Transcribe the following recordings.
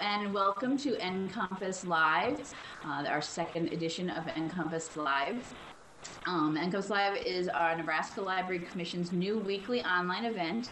and welcome to NCompass Live, uh, our second edition of NCompass Live. Um, NCompass Live is our Nebraska Library Commission's new weekly online event.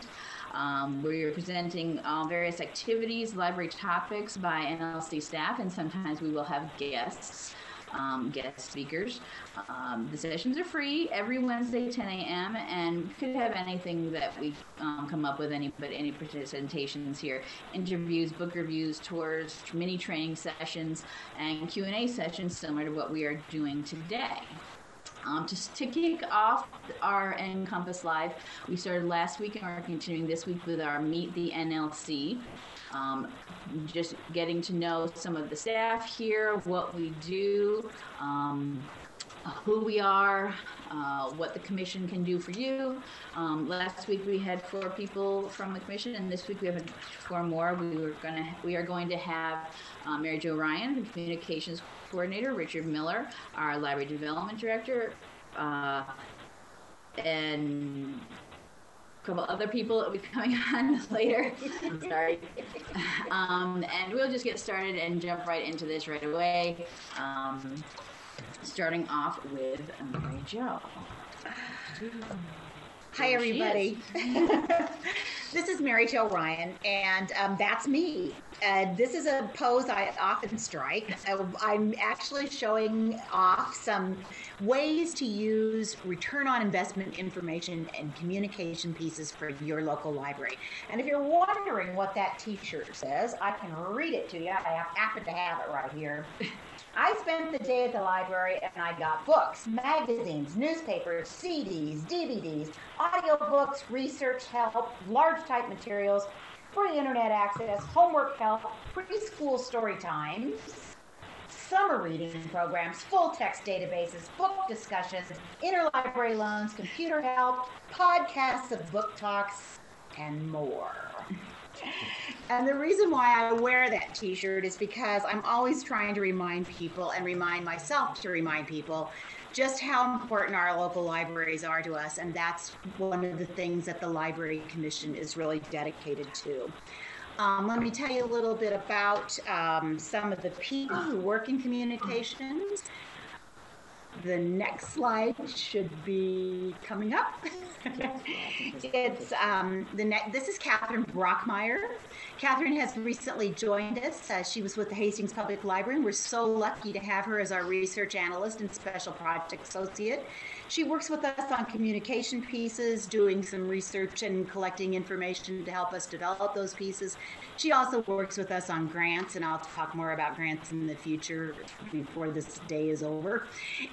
Um, we're presenting uh, various activities, library topics by NLC staff, and sometimes we will have guests um, guest speakers. Um, the sessions are free every Wednesday, 10 a.m., and could have anything that we um, come up with, any but any presentations here, interviews, book reviews, tours, mini training sessions, and Q&A sessions similar to what we are doing today. Um, just to kick off our NCompass Live, we started last week and we're continuing this week with our Meet the NLC. Um, just getting to know some of the staff here, what we do, um, who we are, uh, what the commission can do for you. Um, last week we had four people from the commission, and this week we have four more. We were gonna we are going to have uh, Mary Jo Ryan, the communications coordinator, Richard Miller, our library development director, uh, and couple other people that will be coming on later. I'm sorry. Um, and we'll just get started and jump right into this right away. Um, starting off with Mary Jo. Hi, everybody. this is Mary Jo Ryan, and um, that's me. Uh, this is a pose I often strike. Uh, I'm actually showing off some ways to use return on investment information and communication pieces for your local library. And if you're wondering what that t shirt says, I can read it to you. I happen to have it right here. I spent the day at the library and I got books, magazines, newspapers, CDs, DVDs, audiobooks, research help, large type materials, free internet access, homework help, preschool story times, summer reading programs, full text databases, book discussions, interlibrary loans, computer help, podcasts of book talks, and more. And the reason why I wear that t shirt is because I'm always trying to remind people and remind myself to remind people just how important our local libraries are to us. And that's one of the things that the Library Commission is really dedicated to. Um, let me tell you a little bit about um, some of the people who work in communications. The next slide should be coming up. it's um, the ne- this is Catherine Brockmeyer. Catherine has recently joined us. Uh, she was with the Hastings Public Library, and we're so lucky to have her as our research analyst and special project associate. She works with us on communication pieces, doing some research and collecting information to help us develop those pieces. She also works with us on grants, and I'll talk more about grants in the future before this day is over.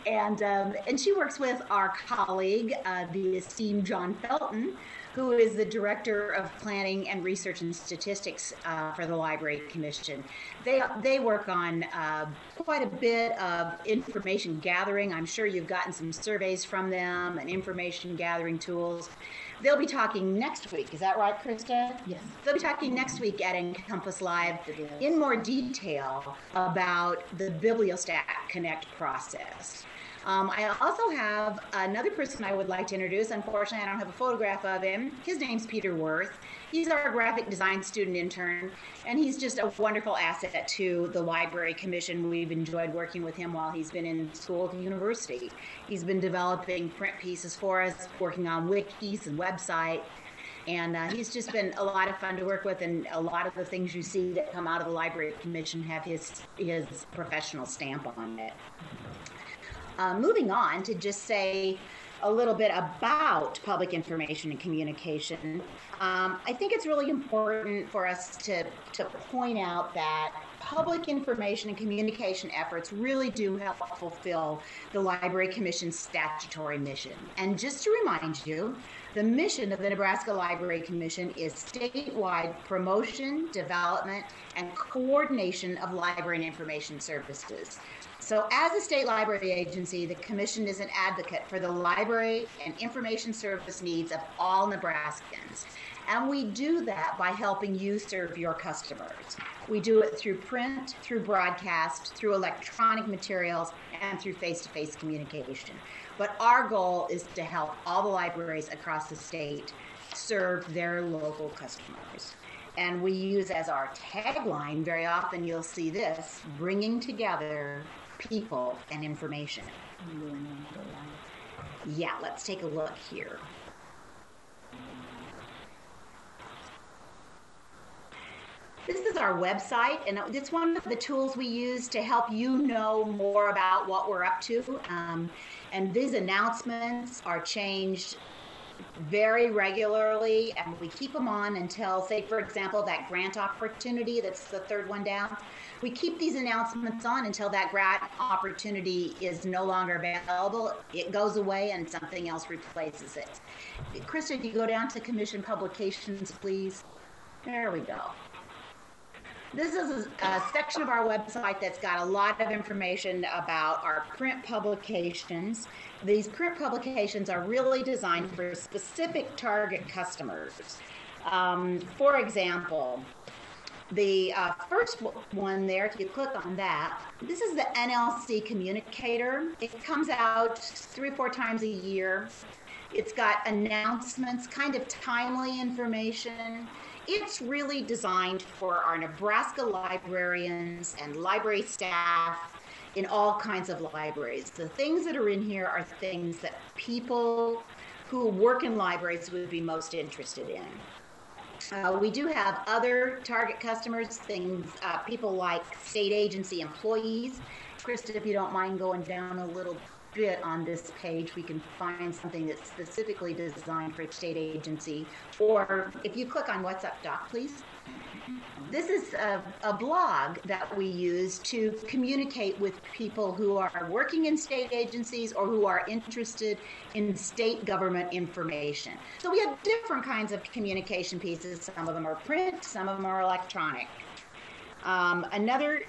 And um, and she works with our colleague, uh, the esteemed John Felton, who is the Director of Planning and Research and Statistics uh, for the Library Commission. They, they work on uh, quite a bit of information gathering. I'm sure you've gotten some surveys from them and information gathering tools. They'll be talking next week. Is that right, Krista? Yes. They'll be talking next week at NCompass Live in more detail about the Bibliostat Connect process. Um, I also have another person I would like to introduce. Unfortunately, I don't have a photograph of him. His name's Peter Worth. He's our graphic design student intern, and he's just a wonderful asset to the Library Commission. We've enjoyed working with him while he's been in school at the university. He's been developing print pieces for us, working on wikis and website. And uh, he's just been a lot of fun to work with, and a lot of the things you see that come out of the Library Commission have his his professional stamp on it. Uh, moving on to just say a little bit about public information and communication, um, I think it's really important for us to, to point out that public information and communication efforts really do help fulfill the Library Commission's statutory mission. And just to remind you, the mission of the Nebraska Library Commission is statewide promotion, development, and coordination of library and information services. So, as a state library agency, the Commission is an advocate for the library and information service needs of all Nebraskans. And we do that by helping you serve your customers. We do it through print, through broadcast, through electronic materials, and through face to face communication. But our goal is to help all the libraries across the state serve their local customers. And we use as our tagline, very often you'll see this bringing together people and information. Yeah, let's take a look here. This is our website, and it's one of the tools we use to help you know more about what we're up to. Um, and these announcements are changed very regularly, and we keep them on until, say, for example, that grant opportunity that's the third one down. We keep these announcements on until that grant opportunity is no longer available. It goes away and something else replaces it. Krista, if you go down to commission publications, please. There we go. This is a, section of our website that's got a lot of information about our print publications. These print publications are really designed for specific target customers. Um, for example, the uh, first one there, if you click on that, this is the NLC Communicator. It comes out three or four times a year. It's got announcements, kind of timely information it's really designed for our Nebraska librarians and library staff in all kinds of libraries. The things that are in here are things that people who work in libraries would be most interested in. Uh, we do have other target customers, things, uh, people like state agency employees. Krista, if you don't mind going down a little bit on this page, we can find something that's specifically designed for a state agency. Or if you click on What's Up Doc, please. This is a, a, blog that we use to communicate with people who are working in state agencies or who are interested in state government information. So we have different kinds of communication pieces. Some of them are print, some of them are electronic. Um, another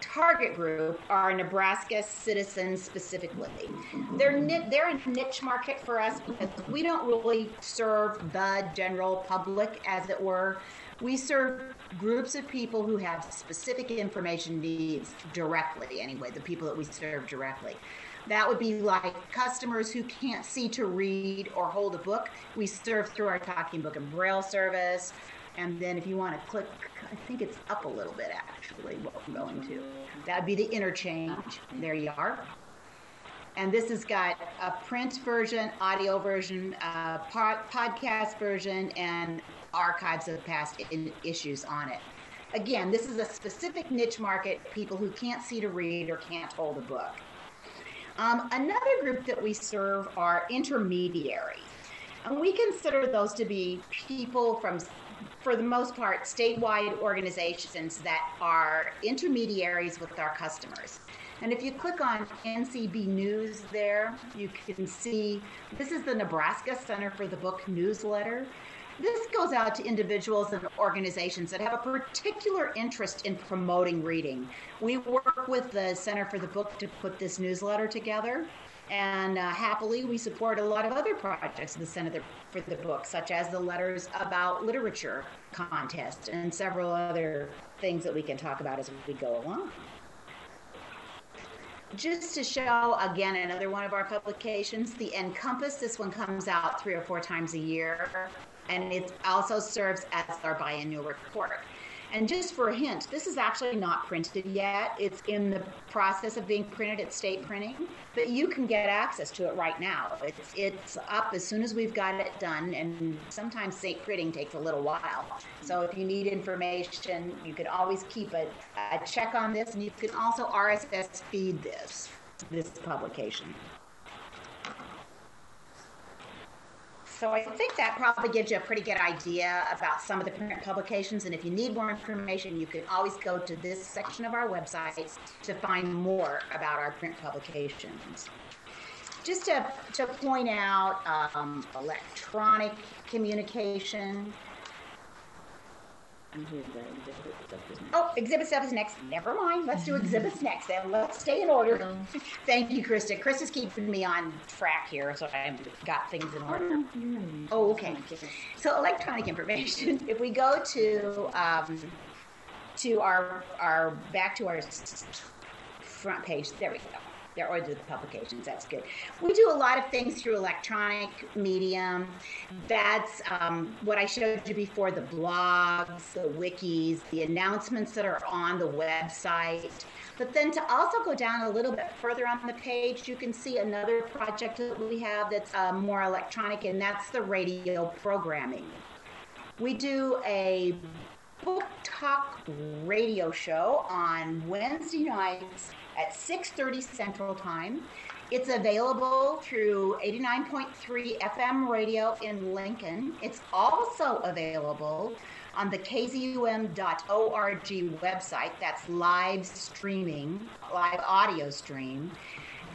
target group are Nebraska citizens specifically. They're they're a niche market for us because we don't really serve the general public, as it were. We serve groups of people who have specific information needs directly. Anyway, the people that we serve directly. That would be like customers who can't see to read or hold a book. We serve through our Talking Book and Braille service. And then if you want to click, I think it's up a little bit actually, what we're going to. That would be the interchange. There you are. And this has got a print version, audio version, uh, pod- podcast version, and archives of past in- issues on it. Again, this is a specific niche market, people who can't see to read or can't hold a book. Um, another group that we serve are intermediaries. And we consider those to be people from for the most part, statewide organizations that are intermediaries with our customers. And if you click on NCB News there, you can see this is the Nebraska Center for the Book newsletter. This goes out to individuals and organizations that have a particular interest in promoting reading. We work with the Center for the Book to put this newsletter together. And uh, happily, we support a lot of other projects in the Center for the Book, such as the Letters About Literature contest and several other things that we can talk about as we go along. Just to show again another one of our publications, the NCompass. This one comes out three or four times a year, and it also serves as our biannual report. And just for a hint, this is actually not printed yet. It's in the process of being printed at state printing, but you can get access to it right now. It's, it's up as soon as we've got it done, and sometimes state printing takes a little while. So if you need information, you can always keep a, a check on this, and you can also RSS feed this, this publication. So I think that probably gives you a pretty good idea about some of the print publications. And if you need more information, you can always go to this section of our website to find more about our print publications. Just to, to point out um, electronic communication, Oh, exhibit stuff is next. Never mind. Let's do exhibits next. And let's stay in order. Thank you, Krista. Krista's keeping me on track here, so I've got things in order. Oh, okay. So electronic information. If we go to um, to our our back to our front page, there we go. Or the publications. That's good. We do a lot of things through electronic medium. That's um, what I showed you before: the blogs, the wikis, the announcements that are on the website. But then to also go down a little bit further on the page, you can see another project that we have that's uh, more electronic, and that's the radio programming. We do a book talk radio show on Wednesday nights at 6:30 Central Time. It's available through 89.3 FM radio in Lincoln. It's also available on the kzum.org website. That's live streaming, live audio stream.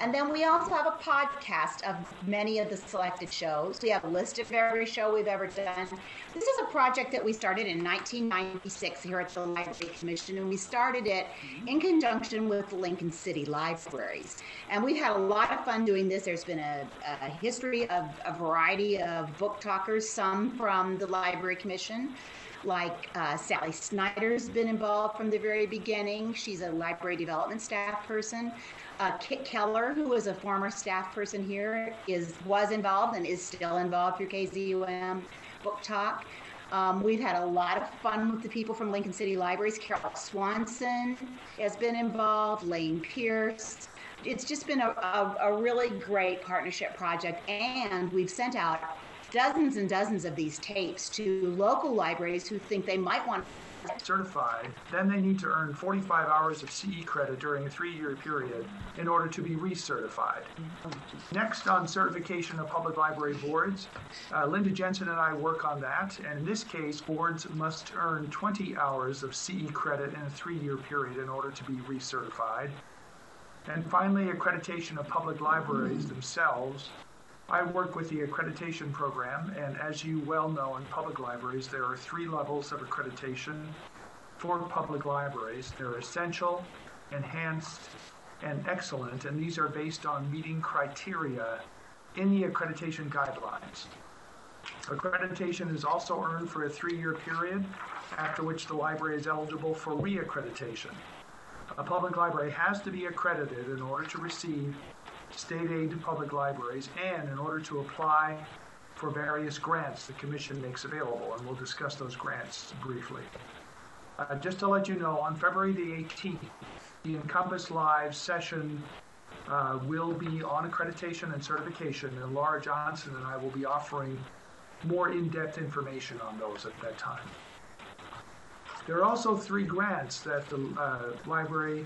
And then we also have a podcast of many of the selected shows. We have a list of every show we've ever done. This is a project that we started in 1996 here at the Library Commission, and we started it in conjunction with the Lincoln City Libraries. And we've had a lot of fun doing this. There's been a, a history of a variety of book talkers, some from the Library Commission like uh, Sally Snyder's been involved from the very beginning. She's a library development staff person. Uh, Kit Keller, who was a former staff person here, is was involved and is still involved through KZUM Book Talk. Um, we've had a lot of fun with the people from Lincoln City Libraries. Carol Swanson has been involved, Lane Pierce. It's just been a, a, a really great partnership project, and we've sent out dozens and dozens of these tapes to local libraries who think they might want certified, then they need to earn 45 hours of CE credit during a three-year period in order to be recertified. Next on certification of public library boards, uh, Linda Jensen and I work on that, and in this case, boards must earn 20 hours of CE credit in a three-year period in order to be recertified. And finally, accreditation of public libraries themselves I work with the accreditation program, and as you well know in public libraries, there are three levels of accreditation for public libraries. They're essential, enhanced, and excellent, and these are based on meeting criteria in the accreditation guidelines. Accreditation is also earned for a three-year period, after which the library is eligible for reaccreditation. A public library has to be accredited in order to receive state aid to public libraries, and in order to apply for various grants the Commission makes available, and we'll discuss those grants briefly. Uh, just to let you know, on February the 18th, the NCompass Live session uh, will be on accreditation and certification, and Laura Johnson and I will be offering more in-depth information on those at that time. There are also three grants that the uh, library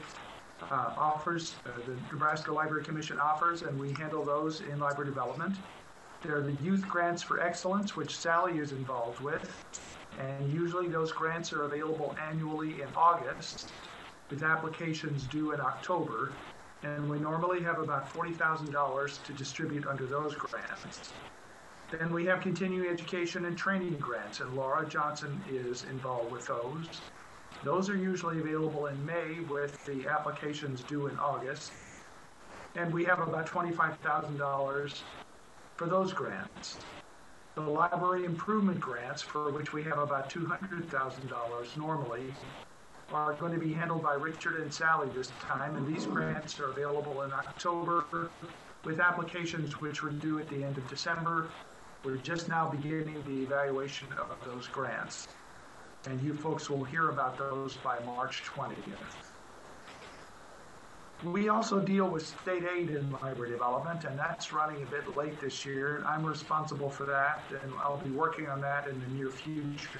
uh, offers, uh, the Nebraska Library Commission offers, and we handle those in library development. There are the youth grants for excellence, which Sally is involved with, and usually those grants are available annually in August, with applications due in October, and we normally have about $40,000 to distribute under those grants. Then we have continuing education and training grants, and Laura Johnson is involved with those. Those are usually available in May with the applications due in August. And we have about $25,000 for those grants. The library improvement grants, for which we have about $200,000 normally, are going to be handled by Richard and Sally this time, and these grants are available in October with applications which were due at the end of December. We're just now beginning the evaluation of those grants and you folks will hear about those by March 20th. We also deal with state aid in library development, and that's running a bit late this year. I'm responsible for that, and I'll be working on that in the near future.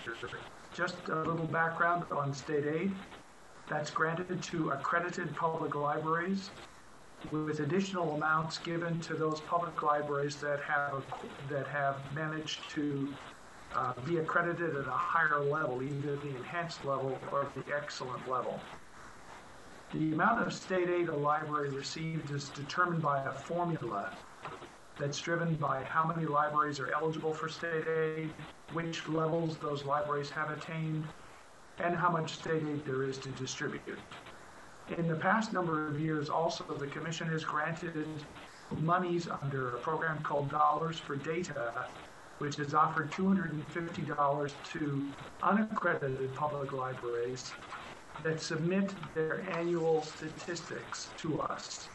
Just a little background on state aid. That's granted to accredited public libraries with additional amounts given to those public libraries that have that have managed to uh, be accredited at a higher level, either the enhanced level or the excellent level. The amount of state aid a library received is determined by a formula that's driven by how many libraries are eligible for state aid, which levels those libraries have attained, and how much state aid there is to distribute. In the past number of years, also, the Commission has granted monies under a program called Dollars for Data which has offered $250 to unaccredited public libraries that submit their annual statistics to us.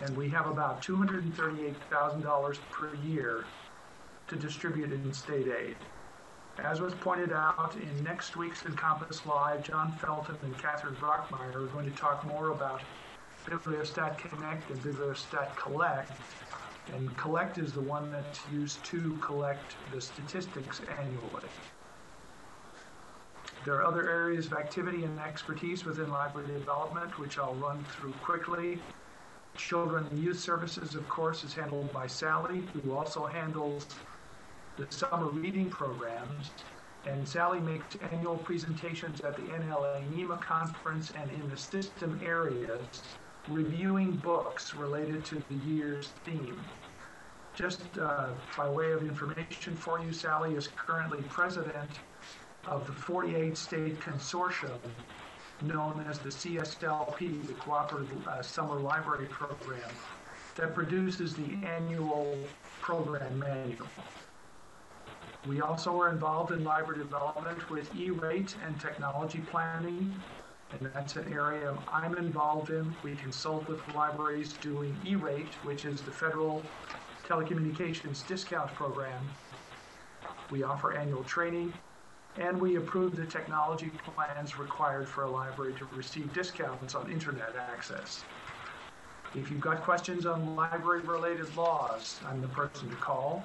and we have about $238,000 per year to distribute in state aid. As was pointed out in next week's NCompass Live, John Felton and Catherine Brockmeyer are going to talk more about Bibliostat Connect and Bibliostat Collect. And Collect is the one that's used to collect the statistics annually. There are other areas of activity and expertise within library development, which I'll run through quickly. Children and Youth Services, of course, is handled by Sally, who also handles the summer reading programs. And Sally makes annual presentations at the NLA NEMA conference and in the system areas, reviewing books related to the year's theme. Just uh, by way of information for you, Sally is currently president of the 48 state consortium known as the CSLP, the Cooperative uh, Summer Library Program, that produces the annual program manual. We also are involved in library development with E-rate and technology planning, and that's an area I'm involved in. We consult with libraries doing E-rate, which is the federal telecommunications discount program. We offer annual training and we approve the technology plans required for a library to receive discounts on internet access. If you've got questions on library-related laws, I'm the person to call.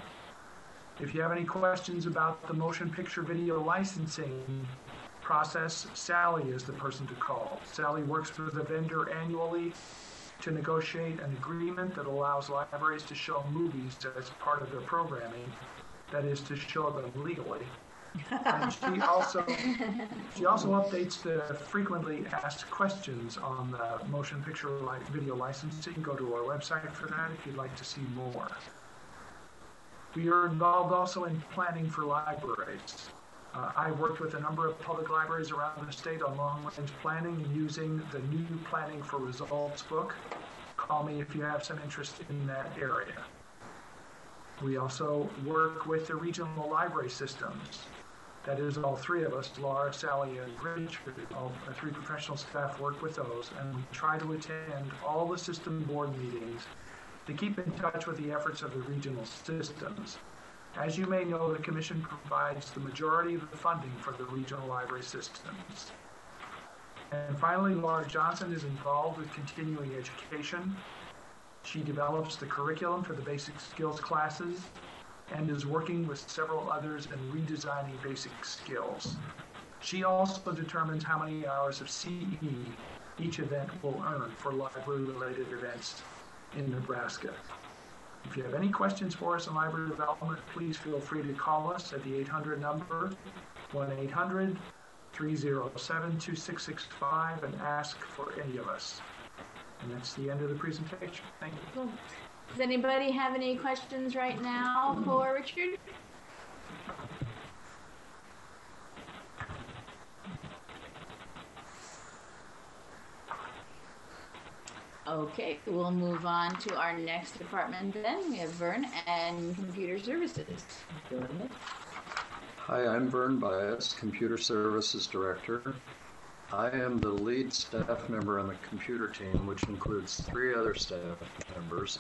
If you have any questions about the motion picture video licensing process, Sally is the person to call. Sally works with the vendor annually to negotiate an agreement that allows libraries to show movies as part of their programming, that is, to show them legally and she also she also updates the frequently asked questions on the motion picture li- video licensing. Go to our website for that if you'd like to see more. We are involved also in planning for libraries. Uh, I worked with a number of public libraries around the state on long-range planning using the new Planning for Results book. Call me if you have some interest in that area. We also work with the regional library systems. That is, all three of us, Laura, Sally, and Richard, all three professional staff work with those, and we try to attend all the system board meetings to keep in touch with the efforts of the regional systems. As you may know, the Commission provides the majority of the funding for the regional library systems. And finally, Laura Johnson is involved with continuing education. She develops the curriculum for the basic skills classes and is working with several others in redesigning basic skills. She also determines how many hours of CE each event will earn for library-related events in Nebraska. If you have any questions for us on library development, please feel free to call us at the 800 number, 1-800-307-2665, and ask for any of us. And that's the end of the presentation. Thank you. Does anybody have any questions right now for Richard? Okay, we'll move on to our next department then. We have Vern and Computer Services. Hi, I'm Vern Buis, Computer Services Director. I am the lead staff member on the computer team, which includes three other staff members.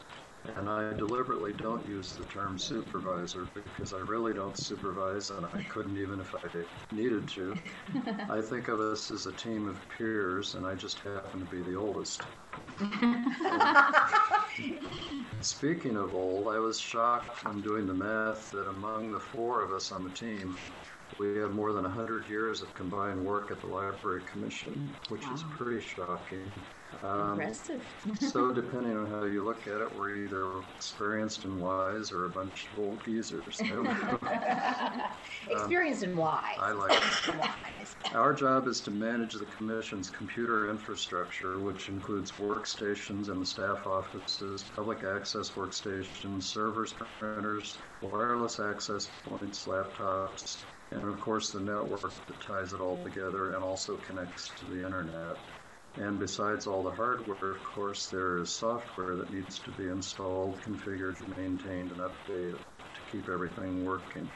And I deliberately don't use the term supervisor because I really don't supervise, and I couldn't even if I needed to. I think of us as a team of peers, and I just happen to be the oldest. Speaking of old, I was shocked when doing the math that among the four of us on the team, we have more than 100 years of combined work at the Library Commission, which is pretty shocking. Um, Impressive. so, depending on how you look at it, we're either experienced and wise or a bunch of old geezers. experienced and wise. I like it. Our job is to manage the Commission's computer infrastructure, which includes workstations in the staff offices, public access workstations, servers, printers, wireless access points, laptops, and of course the network that ties it all together and also connects to the internet. And besides all the hardware, of course, there is software that needs to be installed, configured, maintained, and updated to keep everything working.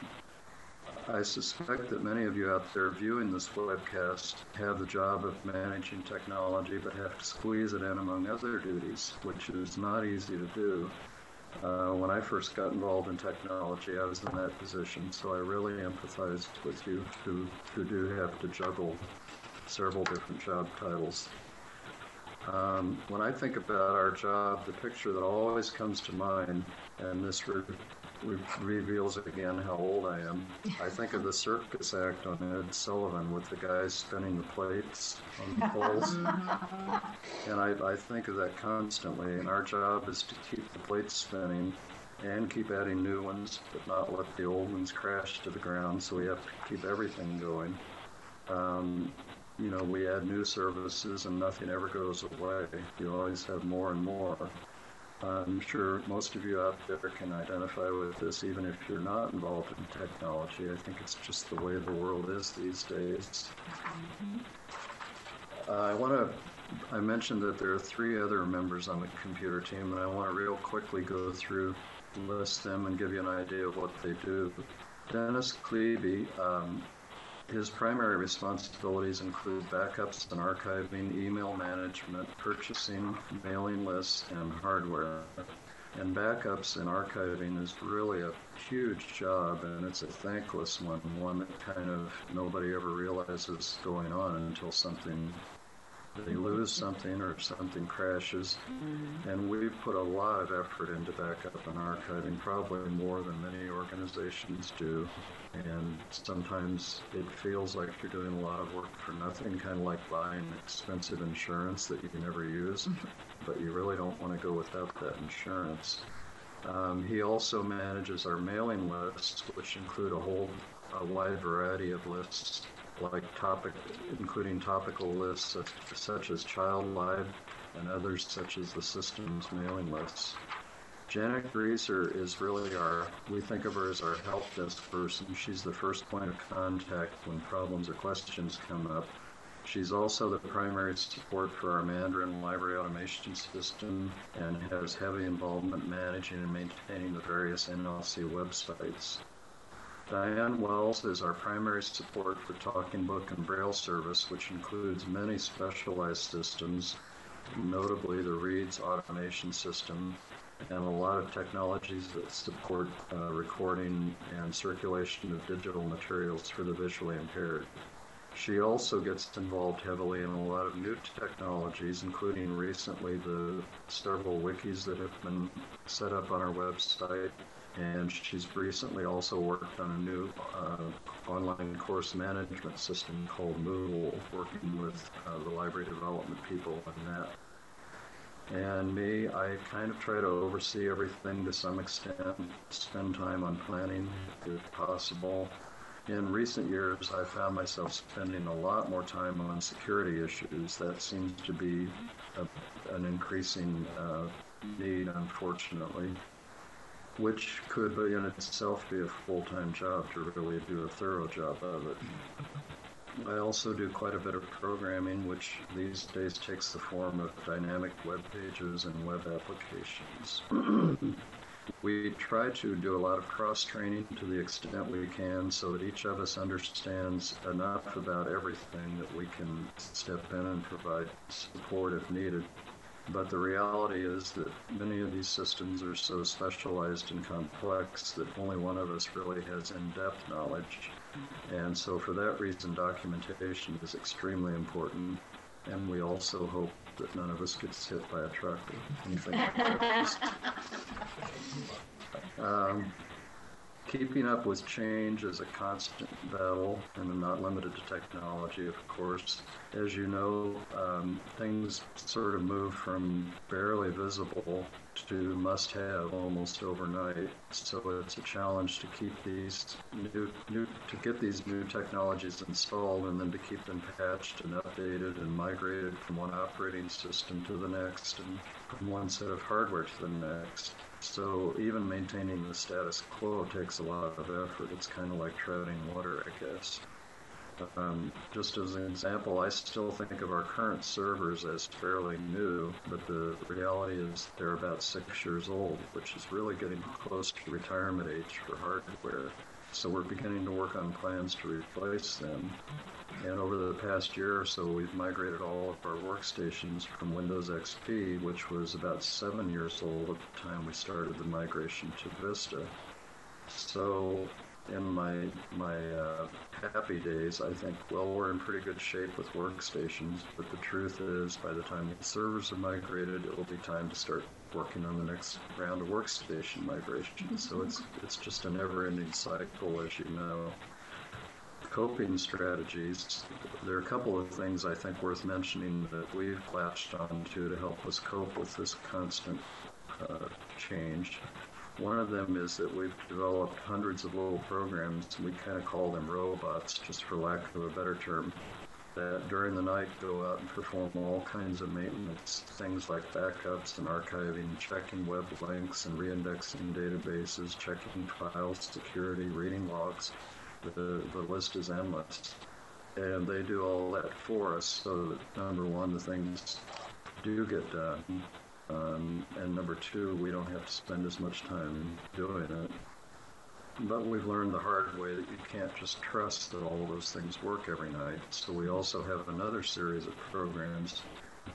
I suspect that many of you out there viewing this webcast have the job of managing technology, but have to squeeze it in among other duties, which is not easy to do. Uh, when I first got involved in technology, I was in that position, so I really empathize with you who, who do have to juggle several different job titles. Um, when I think about our job, the picture that always comes to mind, and this re- re- reveals again how old I am, I think of the circus act on Ed Sullivan with the guys spinning the plates on the poles. and I, I think of that constantly, and our job is to keep the plates spinning and keep adding new ones, but not let the old ones crash to the ground, so we have to keep everything going. Um, you know, we add new services and nothing ever goes away. You always have more and more. I'm sure most of you out there can identify with this, even if you're not involved in technology. I think it's just the way the world is these days. Uh, I want to. I mentioned that there are three other members on the computer team, and I want to real quickly go through, list them, and give you an idea of what they do. Dennis Klebe um, his primary responsibilities include backups and archiving, email management, purchasing, mailing lists, and hardware. And backups and archiving is really a huge job, and it's a thankless one, one that kind of nobody ever realizes is going on until something they lose something or something crashes. Mm-hmm. And we've put a lot of effort into backup and archiving, probably more than many organizations do. And sometimes it feels like you're doing a lot of work for nothing, kind of like buying expensive insurance that you can never use, mm-hmm. but you really don't want to go without that insurance. Um, he also manages our mailing lists, which include a whole a wide variety of lists like topic, including topical lists such, such as Child Live and others such as the system's mailing lists. Janet Greaser is really our, we think of her as our help desk person. She's the first point of contact when problems or questions come up. She's also the primary support for our Mandarin library automation system and has heavy involvement managing and maintaining the various NLC websites. Diane Wells is our primary support for Talking Book and Braille service, which includes many specialized systems, notably the Reads automation system, and a lot of technologies that support uh, recording and circulation of digital materials for the visually impaired. She also gets involved heavily in a lot of new technologies, including recently the several wikis that have been set up on our website and she's recently also worked on a new uh, online course management system called Moodle, working with uh, the library development people on that. And me, I kind of try to oversee everything to some extent, spend time on planning if possible. In recent years, I found myself spending a lot more time on security issues. That seems to be a, an increasing uh, need, unfortunately which could in itself be a full-time job to really do a thorough job of it. I also do quite a bit of programming, which these days takes the form of dynamic web pages and web applications. we try to do a lot of cross training to the extent we can so that each of us understands enough about everything that we can step in and provide support if needed. But the reality is that many of these systems are so specialized and complex that only one of us really has in-depth knowledge. And so for that reason, documentation is extremely important. And we also hope that none of us gets hit by a truck or anything like that. um, Keeping up with change is a constant battle and not limited to technology, of course. As you know, um, things sort of move from barely visible to must have almost overnight. So it's a challenge to keep these new, new to get these new technologies installed and then to keep them patched and updated and migrated from one operating system to the next and from one set of hardware to the next. So even maintaining the status quo takes a lot of effort. It's kind of like treading water, I guess. Um, just as an example, I still think of our current servers as fairly new, but the reality is they're about six years old, which is really getting close to retirement age for hardware. So we're beginning to work on plans to replace them. And over the past year or so, we've migrated all of our workstations from Windows XP, which was about seven years old at the time we started the migration to Vista. So in my my uh, happy days, I think, well, we're in pretty good shape with workstations. But the truth is, by the time the servers are migrated, it will be time to start working on the next round of workstation migration. So it's it's just a never-ending cycle, as you know. Coping strategies. There are a couple of things I think worth mentioning that we've latched onto to help us cope with this constant uh, change. One of them is that we've developed hundreds of little programs, we kind of call them robots, just for lack of a better term, that during the night go out and perform all kinds of maintenance, things like backups and archiving, checking web links and reindexing databases, checking files, security, reading logs. The, the list is endless. And they do all that for us so that, number one, the things do get done. Um, and number two, we don't have to spend as much time doing it. But we've learned the hard way that you can't just trust that all of those things work every night. So we also have another series of programs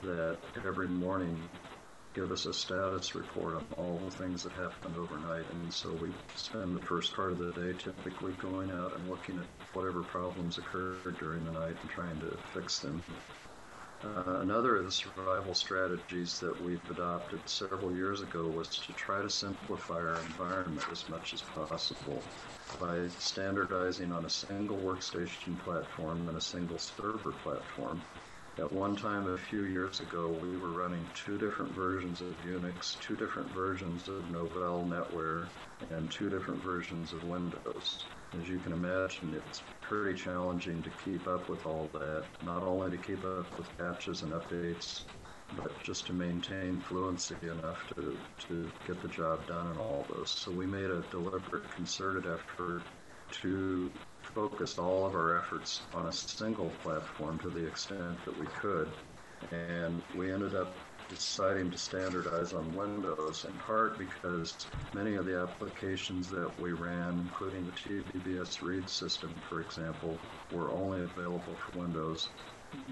that every morning give us a status report on all the things that happened overnight. And so we spend the first part of the day typically going out and looking at whatever problems occurred during the night and trying to fix them. Uh, another of the survival strategies that we've adopted several years ago was to try to simplify our environment as much as possible by standardizing on a single workstation platform and a single server platform. At one time, a few years ago, we were running two different versions of Unix, two different versions of Novell NetWare, and two different versions of Windows. As you can imagine, it's pretty challenging to keep up with all that, not only to keep up with patches and updates, but just to maintain fluency enough to, to get the job done in all those. So we made a deliberate, concerted effort to focus all of our efforts on a single platform to the extent that we could. And we ended up deciding to standardize on Windows, in part because many of the applications that we ran, including the TBBS read system, for example, were only available for Windows.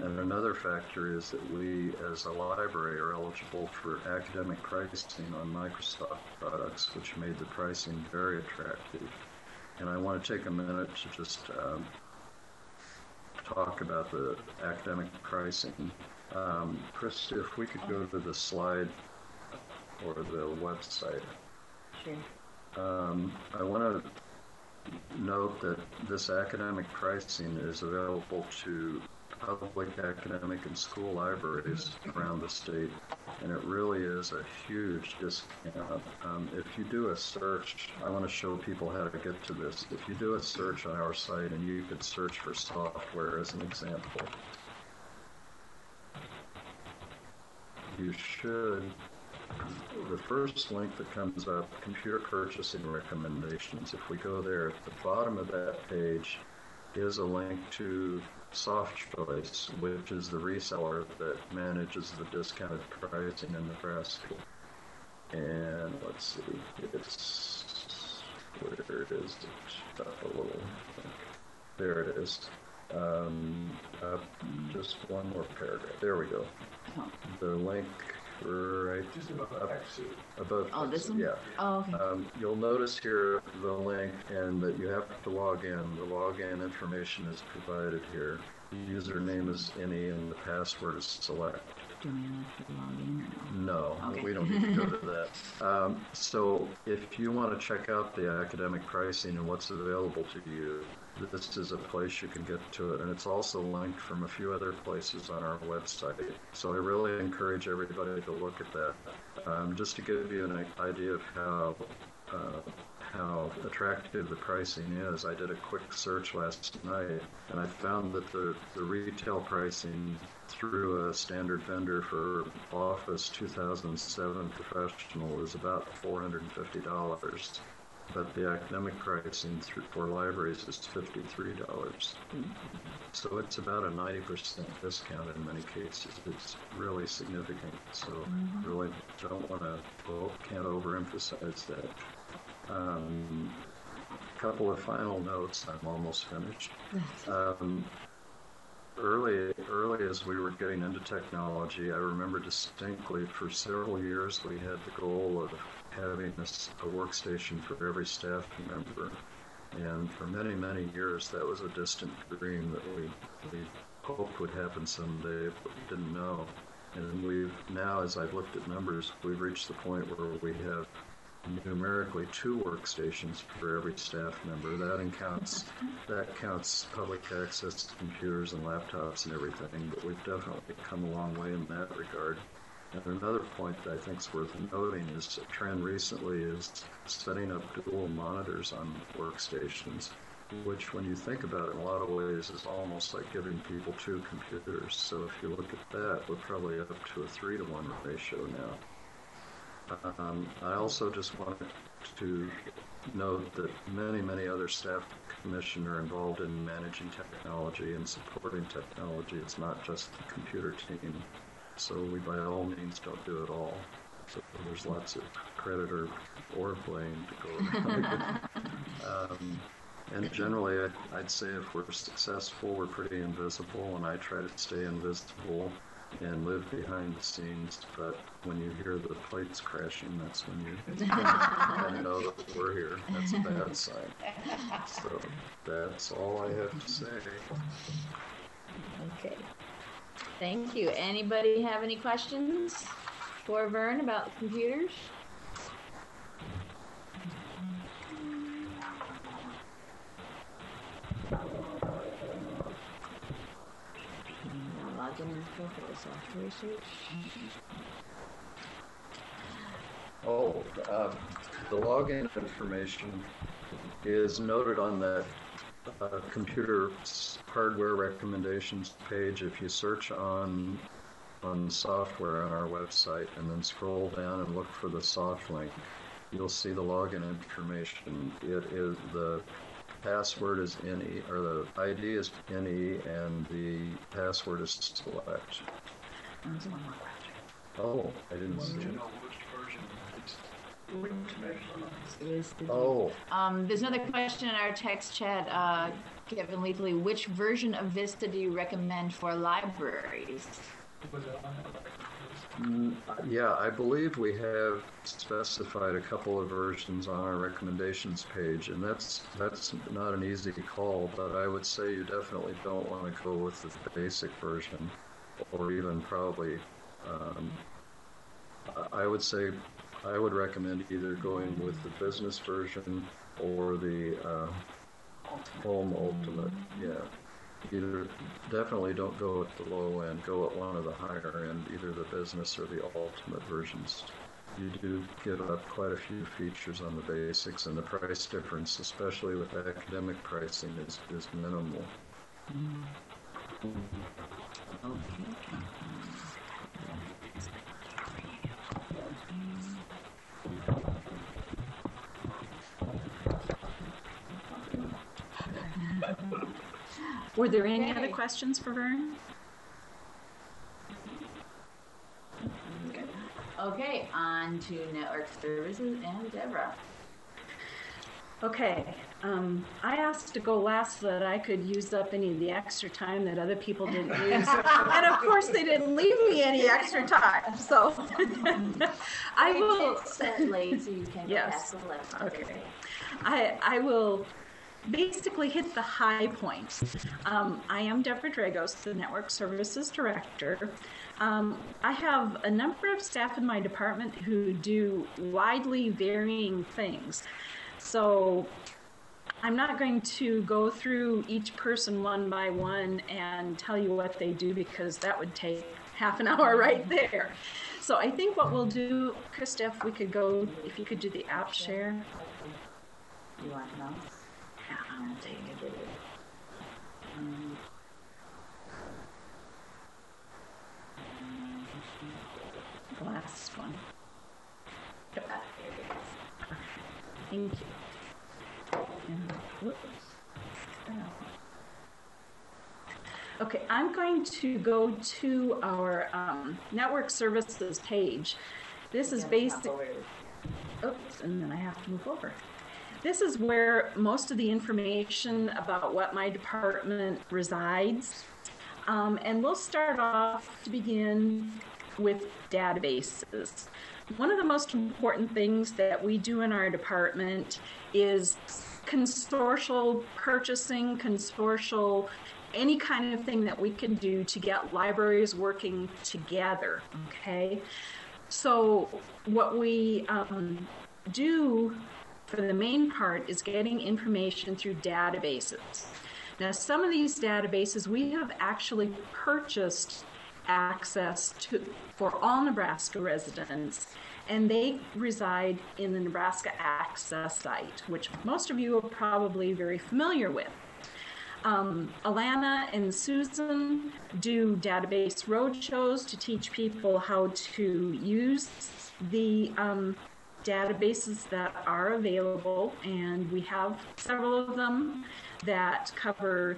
And another factor is that we, as a library, are eligible for academic pricing on Microsoft products, which made the pricing very attractive. And I want to take a minute to just um, talk about the academic pricing. Um, Chris, if we could go to the slide or the website. Sure. Um, I want to note that this academic pricing is available to public academic and school libraries around the state, and it really is a huge discount. Um, if you do a search, I want to show people how to get to this. If you do a search on our site, and you could search for software as an example, you should the first link that comes up, computer purchasing recommendations. If we go there, at the bottom of that page is a link to SoftChoice, which is the reseller that manages the discounted pricing in Nebraska. And let's see, it's where it is. Up a little. There it is. Um, uh, just one more paragraph. There we go. The link right Just above up exit. above. Oh, this one? Yeah. Oh, okay. Um, you'll notice here the link and that you have to log in. The login information is provided here. The username is any and the password is select. Do we have to log in or no? No, Okay. we don't need to go to that. Um, so if you want to check out the academic pricing and what's available to you, this is a place you can get to it. And it's also linked from a few other places on our website. So I really encourage everybody to look at that. Um, just to give you an idea of how uh, how attractive the pricing is. I did a quick search last night and I found that the, the retail pricing through a standard vendor for Office 2007 Professional is about $450. But the academic pricing through, for libraries is $53. So it's about a 90% discount in many cases. It's really significant. So really don't want to, can't overemphasize that. Um, couple of final notes. I'm almost finished. Um, early, early as we were getting into technology, I remember distinctly for several years we had the goal of having a, a workstation for every staff member. And for many, many years, that was a distant dream that we, we hoped would happen someday, but we didn't know. And we've now, as I've looked at numbers, we've reached the point where we have numerically two workstations for every staff member. That counts that counts public access to computers and laptops and everything. But we've definitely come a long way in that regard. And another point that I think is worth noting is a trend recently is setting up dual monitors on workstations, which, when you think about it in a lot of ways, is almost like giving people two computers. So if you look at that, we're probably up to a three to one ratio now. Um, I also just wanted to note that many, many other staff commission are involved in managing technology and supporting technology. It's not just the computer team. So we by all means don't do it all. So there's lots of credit or, or blame to go around. um, and generally, I'd, I'd say if we're successful, we're pretty invisible, and I try to stay invisible and live behind the scenes. But when you hear the plates crashing, that's when you kind of know that we're here. That's a bad sign. So that's all I have to say. Okay. Thank you. Anybody have any questions for Vern about computers? Oh, uh, the login information is noted on that uh, computer hardware recommendations page. If you search on on software on our website and then scroll down and look for the soft link, you'll see the login information. It is the password is NE or the ID is NE and the password is select. Oh, I didn't see it. Oh, Um, there's another question in our text chat. Uh, Kevin Leathley, which version of Vista do you recommend for libraries? Mm, Yeah, I believe we have specified a couple of versions on our recommendations page, and that's that's not an easy call, but I would say you definitely don't want to go with the basic version, or even probably, um, I would say, I would recommend either going with the business version or the uh, home ultimate. Yeah. Either definitely don't go at the low end, go at one of the higher end, either the business or the ultimate versions. You do give up quite a few features on the basics, and the price difference, especially with academic pricing, is, is minimal. Were there any other questions for Vern? Okay, on to network services and Devra. Okay, um, I asked to go last so that I could use up any of the extra time that other people didn't use. and of course, they didn't leave me any extra time, so I will. It's late, so you can Yes. past the left. That's Okay. I, I will basically hit the high points. Um, I am Devra Dragos, the Network Services Director. Um, I have a number of staff in my department who do widely varying things. So I'm not going to go through each person one by one and tell you what they do because that would take half an hour right there. So I think what we'll do, Christa, if we could go, if you could do the app share. You want to know? Yeah, I'll take it. Um, The last one. here it is. Thank you. Okay, I'm going to go to our um, network services page. This is Yeah, basic. Oops, and then I have to move over. This is where most of the information about what my department resides. Um, and we'll start off to begin with databases. One of the most important things that we do in our department is consortial purchasing, consortial any kind of thing that we can do to get libraries working together. Okay, so what we um, do for the main part is getting information through databases. Now, some of these databases we have actually purchased access to for all Nebraska residents, and they reside in the Nebraska Access site, which most of you are probably very familiar with. Um, Alana and Susan do database roadshows to teach people how to use the um, databases that are available, and we have several of them that cover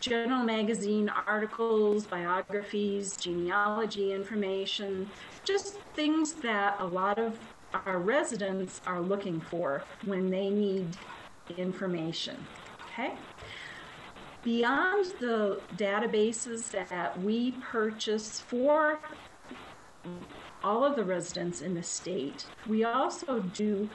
general magazine articles, biographies, genealogy information, just things that a lot of our residents are looking for when they need information. Okay? Beyond the databases that we purchase for all of the residents in the state, we also do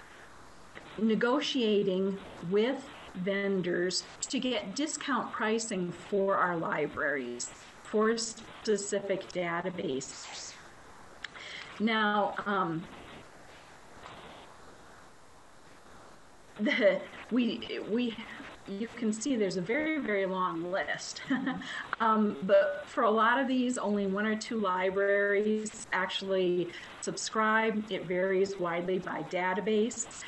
negotiating with vendors to get discount pricing for our libraries for specific databases. Now, um, the, we we you can see there's a very very long list. Um, but for a lot of these only one or two libraries actually subscribe. It varies widely by database.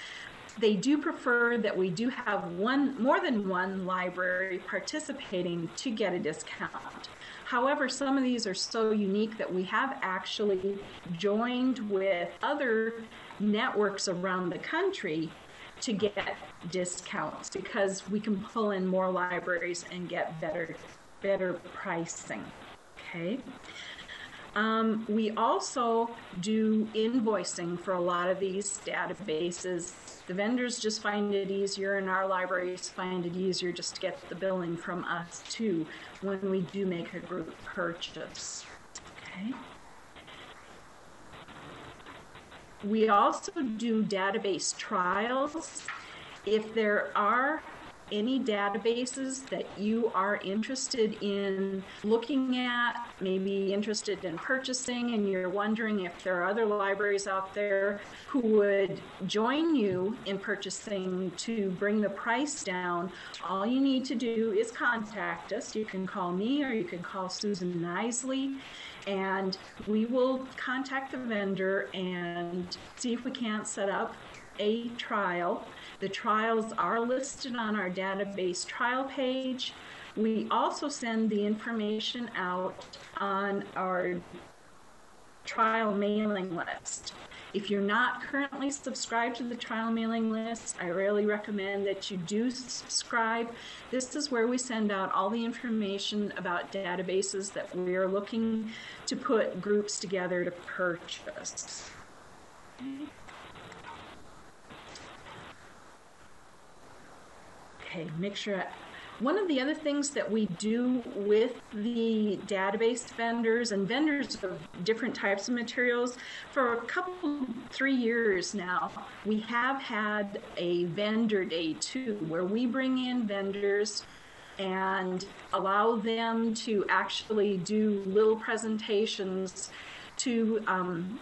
They do prefer that we do have one more than one library participating to get a discount. However, some of these are so unique that we have actually joined with other networks around the country to get discounts because we can pull in more libraries and get better better pricing. Okay. Um, we also do invoicing for a lot of these databases the vendors just find it easier, and our libraries find it easier just to get the billing from us too when we do make a group purchase. Okay. We also do database trials. If there are any databases that you are interested in looking at, maybe interested in purchasing, and you're wondering if there are other libraries out there who would join you in purchasing to bring the price down, all you need to do is contact us. You can call me or you can call Susan Knisely and we will contact the vendor and see if we can't set up a trial the trials are listed on our database trial page. We also send the information out on our trial mailing list. If you're not currently subscribed to the trial mailing list, I really recommend that you do subscribe. This is where we send out all the information about databases that we are looking to put groups together to purchase. Okay. Make sure. One of the other things that we do with the database vendors and vendors of different types of materials, for a couple, three years now, we have had a vendor day too, where we bring in vendors and allow them to actually do little presentations to um,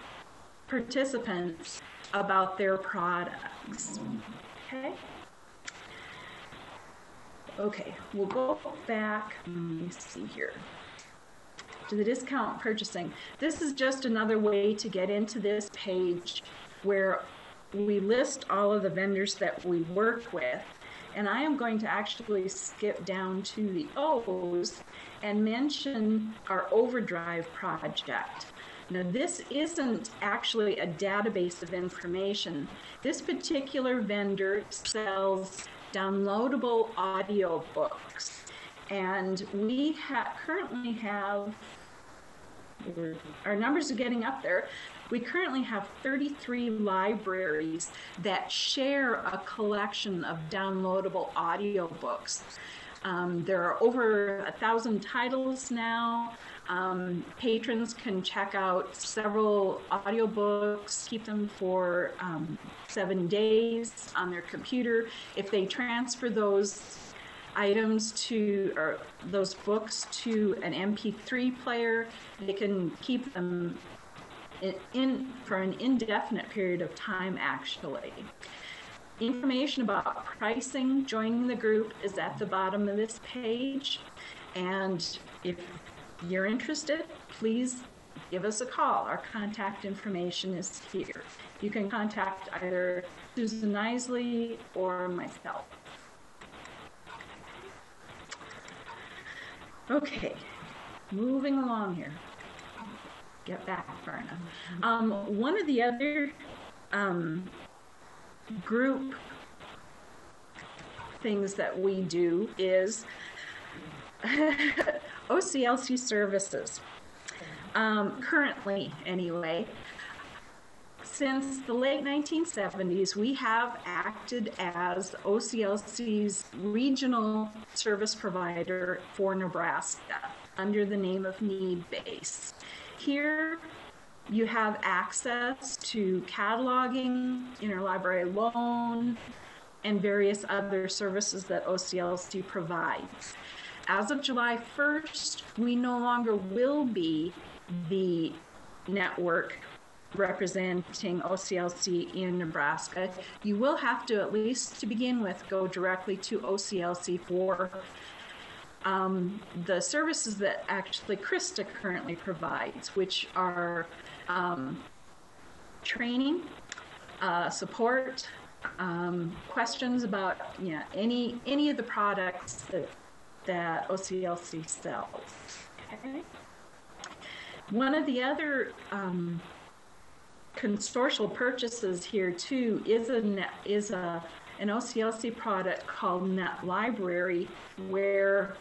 participants about their products. Okay? Okay, we'll go back. Let me see here. To the discount purchasing. This is just another way to get into this page where we list all of the vendors that we work with. And I am going to actually skip down to the O's and mention our Overdrive project. Now, this isn't actually a database of information. This particular vendor sells downloadable audio books. And we ha- currently have our numbers are getting up there. We currently have 33 libraries that share a collection of downloadable audiobooks. Um, there are over a thousand titles now. Um, patrons can check out several audiobooks, keep them for um, seven days on their computer. If they transfer those items to or those books to an MP3 player, they can keep them in, in for an indefinite period of time actually. Information about pricing, joining the group is at the bottom of this page. And if you're interested, please give us a call. Our contact information is here. You can contact either Susan Knisely or myself. Okay, moving along here. Get back enough. Um, one of the other um, group things that we do is OCLC services. Um, currently, anyway, since the late 1970s, we have acted as OCLC's regional service provider for Nebraska under the name of NeBase. Here, you have access to cataloging, interlibrary loan, and various other services that OCLC provides. As of July 1st, we no longer will be the network representing OCLC in Nebraska. You will have to, at least to begin with, go directly to OCLC for um, the services that actually Christa currently provides, which are um, training, uh, support, um, questions about know, any any of the products that that OCLC sells. Okay. One of the other um, consortial purchases here too is a net, is a an OCLC product called Net Library, where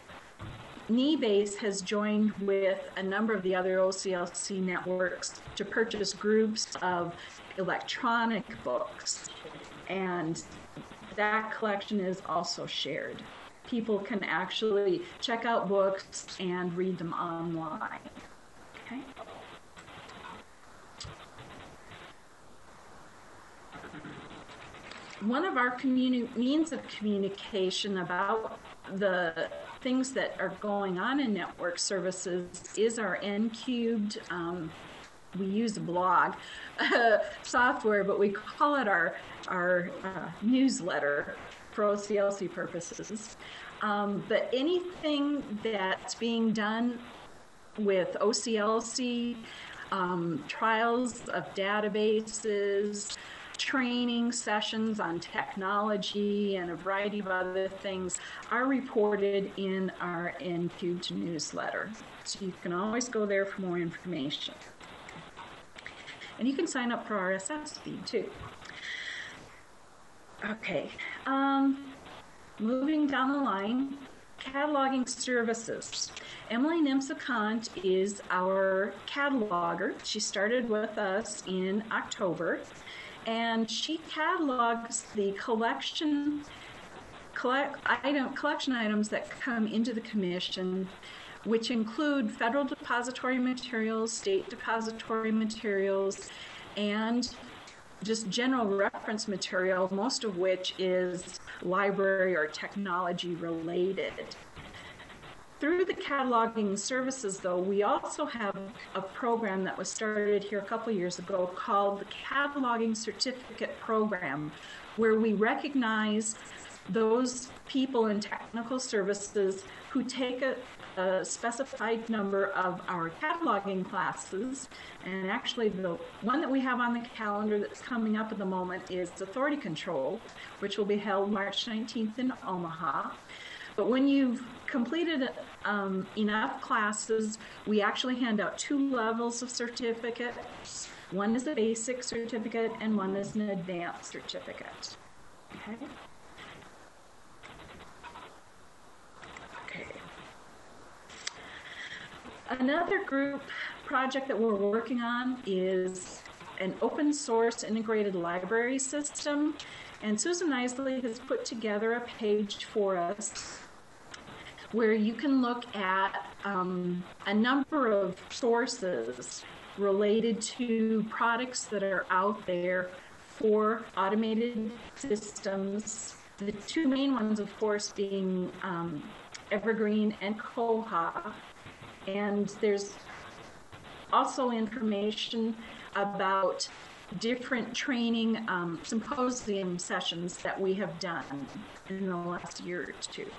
NeBase has joined with a number of the other OCLC networks to purchase groups of electronic books, and that collection is also shared. People can actually check out books and read them online. Okay. One of our means of communication about the things that are going on in network services is our NCubed. Um, we use a blog uh, software, but we call it our our uh, newsletter for OCLC purposes. Um, but anything that's being done with OCLC, um, trials of databases, training sessions on technology and a variety of other things are reported in our NCubed newsletter. So you can always go there for more information. And you can sign up for RSS feed too. Okay, um, moving down the line, cataloging services. Emily Nimsakont is our cataloger. She started with us in October and she catalogs the collection collect, item, collection items that come into the commission which include federal depository materials, state depository materials, and just general reference material, most of which is library or technology related. Through the cataloging services, though, we also have a program that was started here a couple years ago called the Cataloging Certificate Program, where we recognize those people in technical services who take a, a specified number of our cataloging classes. And actually, the one that we have on the calendar that's coming up at the moment is Authority Control, which will be held March 19th in Omaha. But when you've completed um, enough classes, we actually hand out two levels of certificates. One is a basic certificate and one is an advanced certificate. Okay. Okay. Another group project that we're working on is an open source integrated library system. And Susan Knisely has put together a page for us where you can look at um, a number of sources related to products that are out there for automated systems. The two main ones, of course, being um, Evergreen and Koha. And there's also information about different training um, symposium sessions that we have done in the last year or two.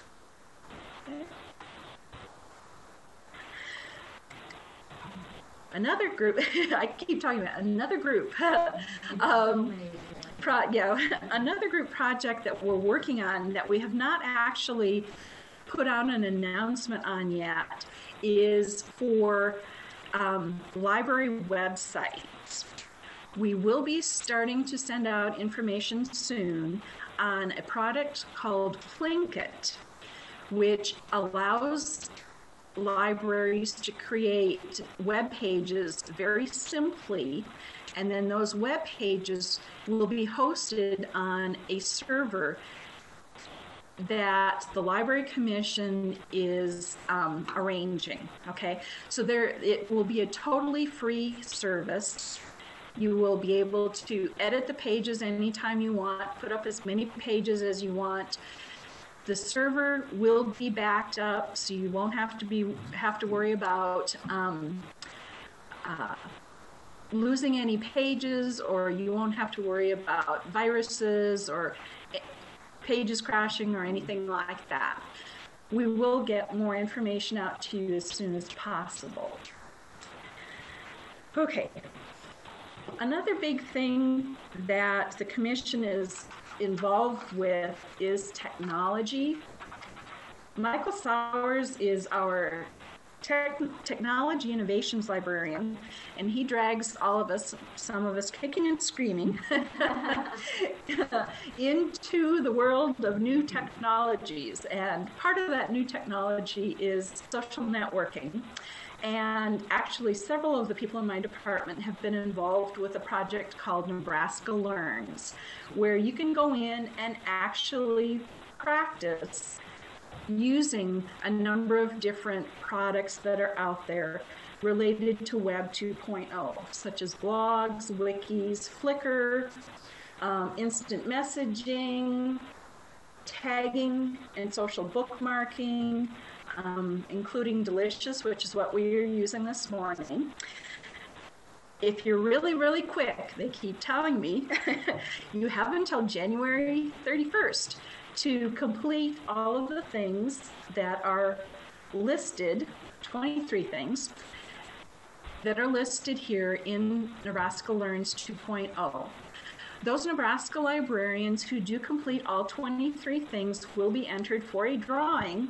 Another group, I keep talking about another group. um, pro, yeah, another group project that we're working on that we have not actually put out an announcement on yet is for um, library websites. We will be starting to send out information soon on a product called Plinkit, which allows libraries to create web pages very simply, and then those web pages will be hosted on a server that the Library Commission is um, arranging. Okay, so there it will be a totally free service. You will be able to edit the pages anytime you want, put up as many pages as you want. The server will be backed up, so you won't have to be have to worry about um, uh, losing any pages, or you won't have to worry about viruses or pages crashing or anything like that. We will get more information out to you as soon as possible. Okay. Another big thing that the Commission is involved with is technology. Michael Sauers is our technology innovations librarian, and he drags all of us, some of us kicking and screaming, into the world of new technologies. And part of that new technology is social networking. And actually, several of the people in my department have been involved with a project called Nebraska Learns, where you can go in and actually practice using a number of different products that are out there related to Web 2.0, such as blogs, wikis, Flickr, um, instant messaging, tagging, and social bookmarking, um, including Delicious, which is what we are using this morning. If you're really, really quick, they keep telling me, you have until January 31st to complete all of the things that are listed, 23 things, that are listed here in Nebraska Learns 2.0. Those Nebraska librarians who do complete all 23 things will be entered for a drawing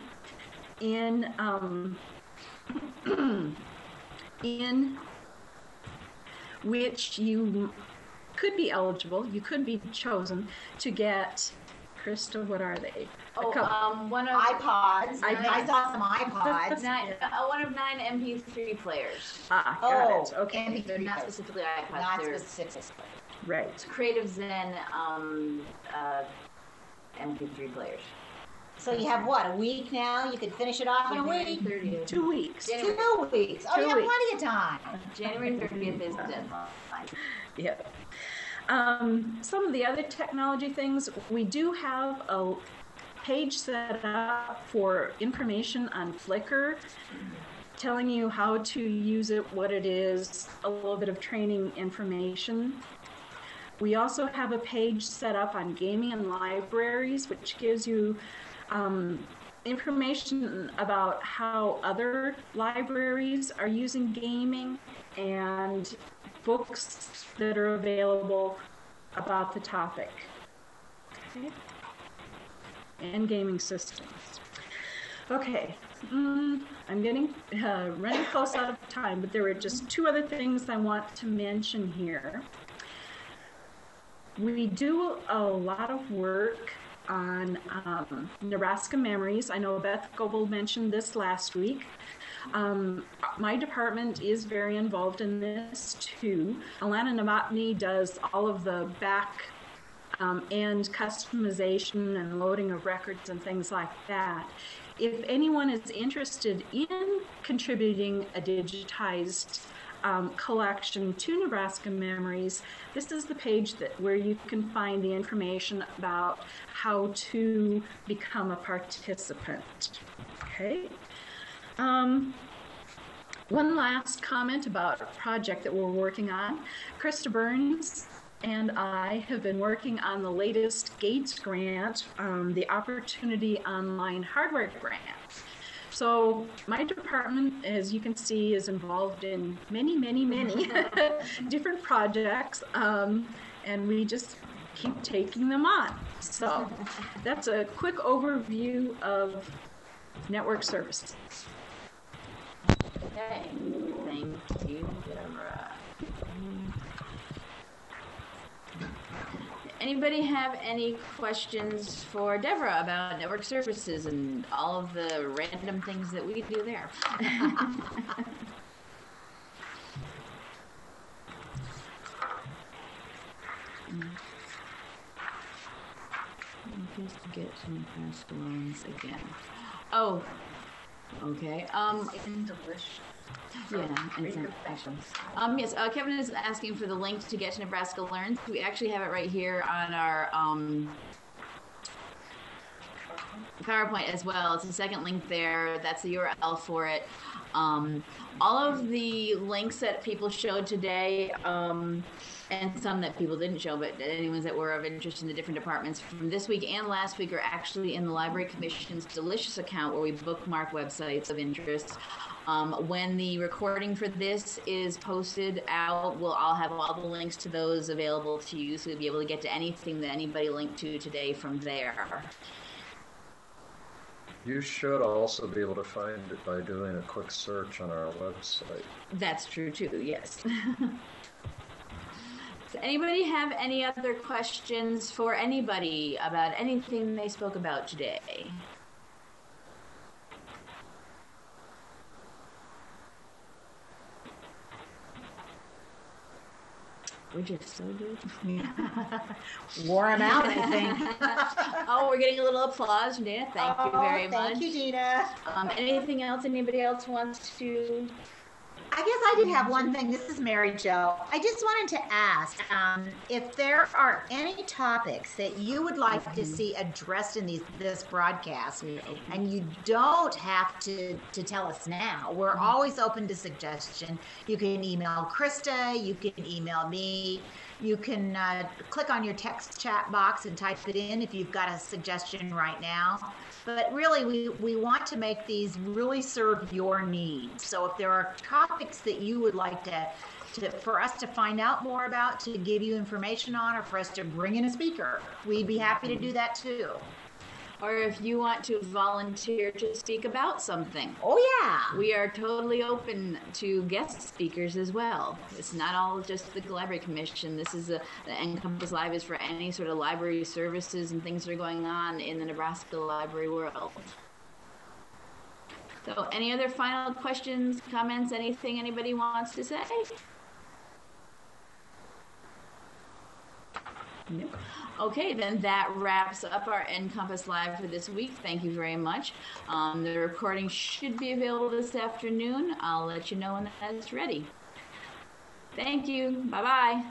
in um, in which you could be eligible, you could be chosen to get Christa, what are they? Oh, um, one of iPods. iPods. I saw some iPods. nine, uh, one of nine MP3 players. Ah, got oh, it. Okay. MP3 Not specifically iPods. Not they're specifically. Right. Creative Zen um, uh, MP3 players. So you have what, a week now? You could finish it off in a January week? 30th. Two weeks. January, Two weeks. Oh, Two you have weeks. plenty of time. January 30th is the deadline. Yeah. Um, some of the other technology things, we do have a page set up for information on Flickr, telling you how to use it, what it is, a little bit of training information. We also have a page set up on gaming and libraries, which gives you um, information about how other libraries are using gaming and books that are available about the topic. Okay. And gaming systems. Okay, mm, I'm getting uh, running close out of time, but there were just two other things I want to mention here. We do a lot of work on um, Nebraska Memories. I know Beth Goble mentioned this last week. Um, my department is very involved in this too. Alana Novotny does all of the back um, and customization and loading of records and things like that. If anyone is interested in contributing a digitized um, collection to Nebraska Memories, this is the page that where you can find the information about how to become a participant. Okay. Um, one last comment about a project that we're working on. Christa Burns and I have been working on the latest Gates grant, um, the Opportunity Online Hardware Grant. So my department, as you can see, is involved in many, many, many different projects, um, and we just keep taking them on. So that's a quick overview of network services. Okay, thank you, Devra. Anybody have any questions for Devra about network services and all of the random things that we do there? Just get some fast loans again. Oh, okay. Um, In Delish. yeah, and. Um, yes, uh, Kevin is asking for the link to get to Nebraska Learns. We actually have it right here on our um, PowerPoint as well. It's the second link there. That's the URL for it. Um, all of the links that people showed today, um, and some that people didn't show, but any ones that were of interest in the different departments from this week and last week are actually in the Library Commission's Delicious account where we bookmark websites of interest. Um, when the recording for this is posted out, we'll all have all the links to those available to you, so you'll be able to get to anything that anybody linked to today from there. You should also be able to find it by doing a quick search on our website. That's true too, yes. Does anybody have any other questions for anybody about anything they spoke about today? We're just so good. Wore him out, I think. oh, we're getting a little applause from Dana. Thank you Oh, very thank much. Thank you, Dina. Um, anything else anybody else wants to? I guess I did have one thing. This is Mary Jo. I just wanted to ask um, if there are any topics that you would like to see addressed in these, this broadcast, and you don't have to, to tell us now. We're always open to suggestion. You can email Christa, you can email me, you can uh, click on your text chat box and type it in if you've got a suggestion right now. But really, we, we want to make these really serve your needs. So if there are topics that you would like to, to for us to find out more about, to give you information on, or for us to bring in a speaker, we'd be happy to do that too. Or if you want to volunteer to speak about something. Oh, yeah. We are totally open to guest speakers as well. It's not all just the Library Commission. This is a the NCompass Live is for any sort of library services and things that are going on in the Nebraska library world. So, any other final questions, comments, anything anybody wants to say? Nope. Okay, then that wraps up our NCompass Live for this week. Thank you very much. Um, the recording should be available this afternoon. I'll let you know when that's ready. Thank you. Bye bye.